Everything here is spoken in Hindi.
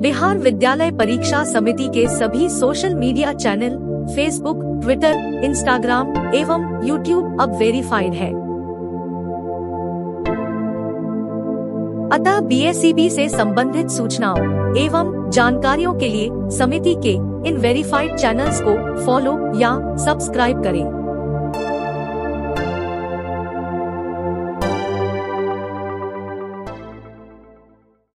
बिहार विद्यालय परीक्षा समिति के सभी social media channel Facebook Twitter Instagram एवं यूट्यूब अब वेरीफाइड है। अतः बी से संबंधित सूचनाओं एवं जानकारियों के लिए समिति के इन वेरीफाइड चैनल्स को फॉलो या सब्सक्राइब करें।